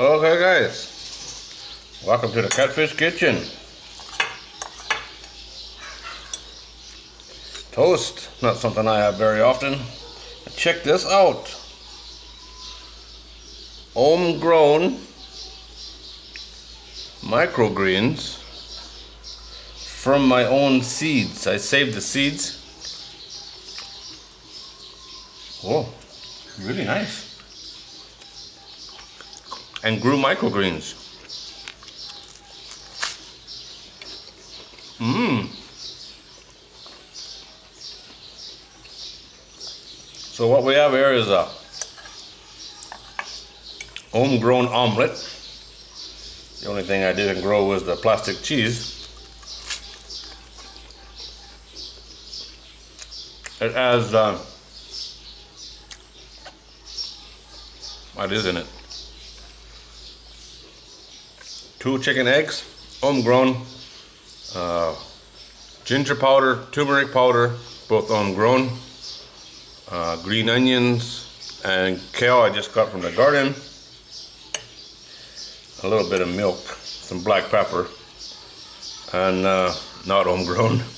Okay guys, welcome to the Catfish Kitchen. Toast, not something I have very often. Check this out. Homegrown microgreens from my own seeds. I saved the seeds. Oh, really nice. And grew microgreens. Mmm. So what we have here is a homegrown omelet. The only thing I didn't grow was the plastic cheese. It has, uh, what is in it? Two chicken eggs, homegrown, uh, ginger powder, turmeric powder, both homegrown, uh, green onions, and kale I just got from the garden a little bit of milk, some black pepper, and uh, not homegrown.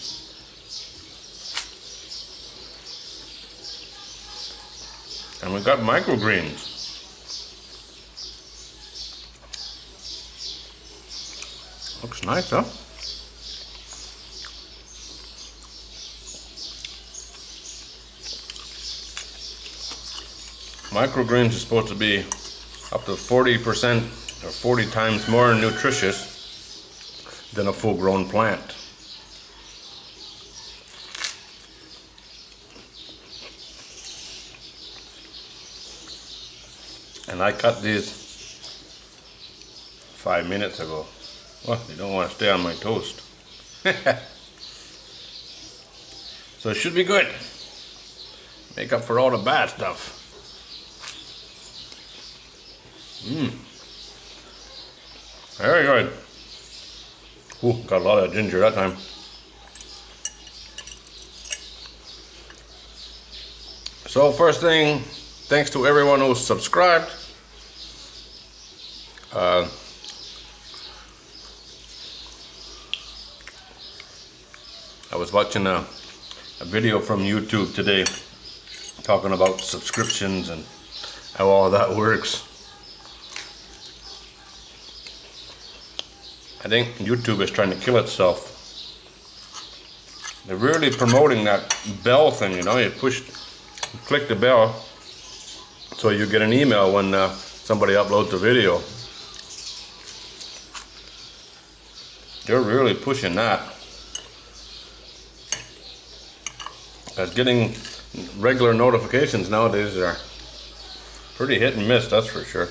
And we got microgreens. Nice, huh? Microgreens is supposed to be up to 40% or 40 times more nutritious than a full grown plant. And I cut these five minutes ago. Well, you don't want to stay on my toast. so it should be good. Make up for all the bad stuff. Mmm. Very good. Ooh, got a lot of ginger that time. So first thing, thanks to everyone who subscribed. Uh, I was watching a, a video from YouTube today talking about subscriptions and how all that works. I think YouTube is trying to kill itself. They're really promoting that bell thing, you know, you push, you click the bell so you get an email when uh, somebody uploads a video. They're really pushing that. Because getting regular notifications nowadays are pretty hit and miss, that's for sure.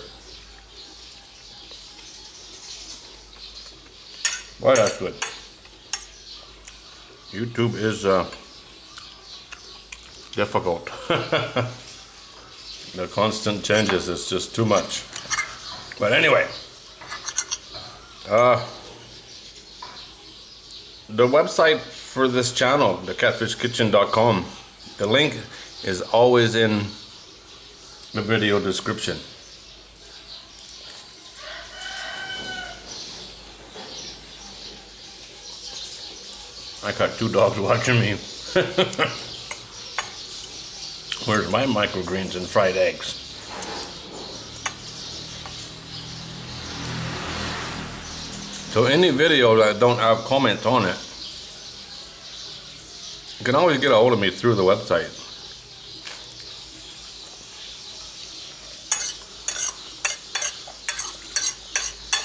Boy, that's good. YouTube is uh, difficult. the constant changes is just too much. But anyway, uh, the website for this channel, the thecatfishkitchen.com, the link is always in the video description. I got two dogs watching me. Where's my microgreens and fried eggs? So any video that don't have comments on it, you can always get a hold of me through the website.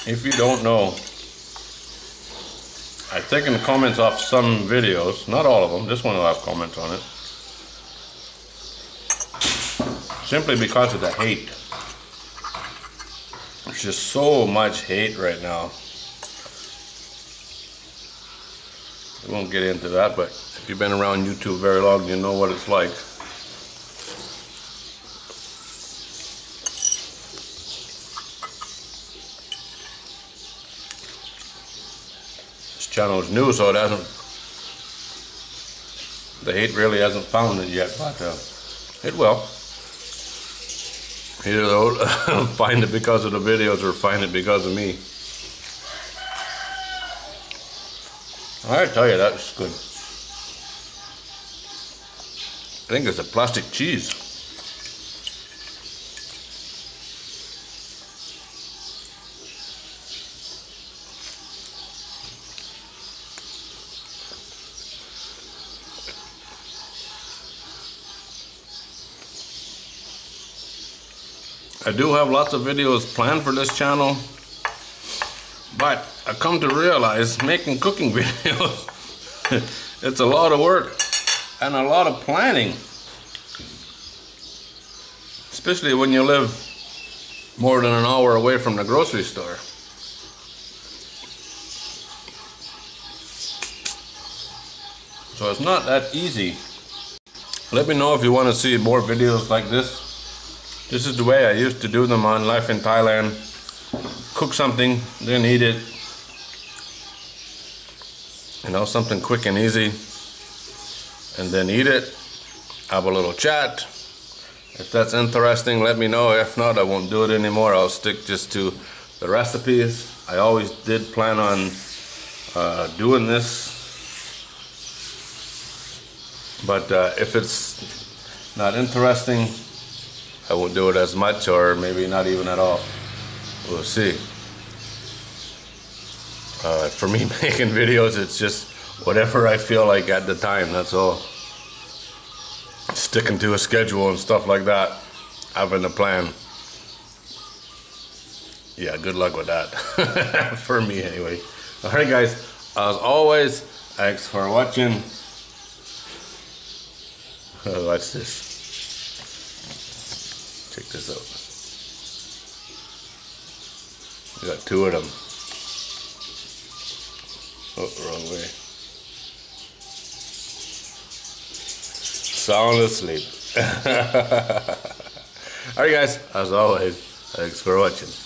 If you don't know, I've taken comments off some videos, not all of them, this one will have comments on it. Simply because of the hate. There's just so much hate right now. We won't get into that, but if you've been around YouTube very long, you know what it's like. This channel is new, so it hasn't, the hate really hasn't found it yet, but uh, it will. Either they'll find it because of the videos or find it because of me. I tell you, that's good. I think it's a plastic cheese. I do have lots of videos planned for this channel, but I come to realize making cooking videos, it's a lot of work and a lot of planning. Especially when you live more than an hour away from the grocery store. So it's not that easy. Let me know if you want to see more videos like this. This is the way I used to do them on Life in Thailand. Cook something, then eat it. You know, something quick and easy. And then eat it. Have a little chat. If that's interesting, let me know. If not, I won't do it anymore. I'll stick just to the recipes. I always did plan on uh, doing this. But uh, if it's not interesting, I won't do it as much or maybe not even at all. We'll see. Uh, for me making videos, it's just whatever I feel like at the time, that's all. Sticking to a schedule and stuff like that, having a plan. Yeah, good luck with that. for me anyway. Alright guys, as always, thanks for watching. Oh, Watch this. Check this out. We got two of them. Oh, wrong way. Sound asleep. Alright guys, as always, thanks for watching.